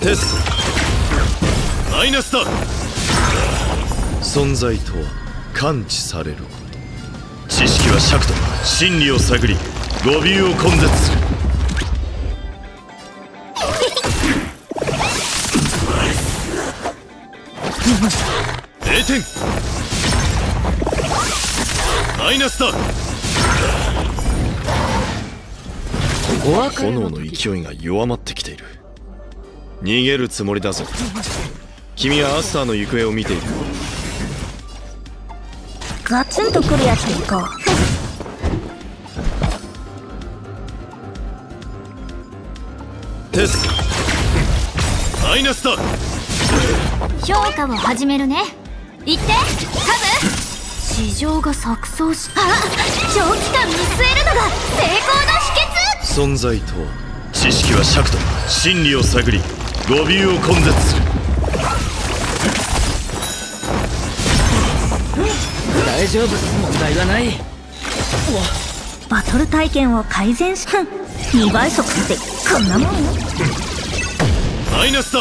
テスマイナスだ。存在とは感知されること。知識は尺と真理を探り語尾を根絶する。0点マイナスだ。炎の勢いが弱まってきている逃げるつもりだぞ。君はアスターの行方を見ている。ガツンとくるやつでいこう。テスマイナスだ。評価を始めるね。言って。カブ市場が錯綜しあ長期間見据えるのが成功の秘訣。存在とは。知識は尺と真理を探り語尾を根絶する。大丈夫。問題はない。バトル体験を改善し2倍速ってこんなもん？マイナスだ